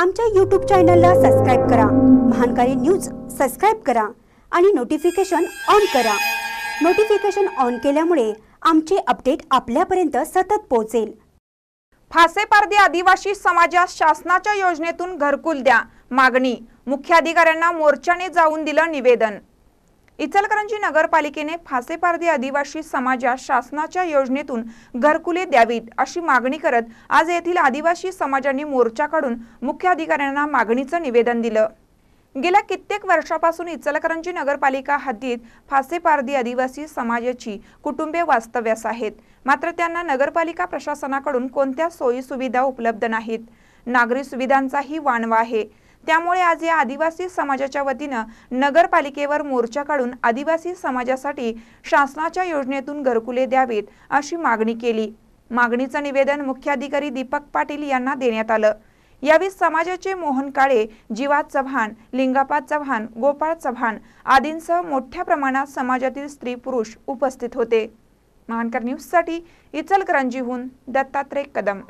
आमच्या यूट्यूब चॅनलला सबस्क्राईब करा. महानकारी न्यूज सबस्क्राईब करा आणि नोटिफिकेशन ऑन करा. नोटिफिकेशन ऑन केल्यामुळे आमचे अपडेट आपल्यापर्यंत सतत पोहोचेल. फासेपारधी आदिवासी समाजास शासनाच्या योजनेतून घरकुल द्या. मागणी. मुख्याधिकाऱ्यांना मोर्चाने जाऊन दिलं निवेदन. इचलकरंजी नगरपालिकेने फासेपारधी आदिवासी समाजास शासनाच्या योजनेतून घरकुले द्यावीत अशी मागणी करत आज येथील आदिवासी समाजांनी मोर्चा काढून मुख्याधिकाऱ्यांना मागणीचं निवेदन दिलं. गेल्या कित्येक वर्षापासून इचलकरंजी नगरपालिका हद्दीत फासेपारधी आदिवासी समाजाची कुटुंबे वास्तव्यास आहेत. मात्र त्यांना नगरपालिका प्रशासनाकडून कोणत्या सोयी सुविधा उपलब्ध नाहीत. नागरी सुविधांचाही वाणवा आहे. त्यामुळे आज या आदिवासी समाजाच्या वतीनं नगरपालिकेवर मोर्चा काढून आदिवासी समाजासाठी शासनाच्या योजनेतून घरकुले द्यावीत अशी मागणी केली. मागणीचं निवेदन मुख्याधिकारी दीपक पाटील यांना देण्यात आलं. यावेळी समाजाचे मोहन काळे जीवा चव्हाण लिंगापा चव्हाण गोपाळ चव्हाण आदींसह मोठ्या प्रमाणात समाजातील स्त्री पुरुष उपस्थित होते. महानकर न्यूजसाठी इचलकरंजीहून दत्तात्रय कदम.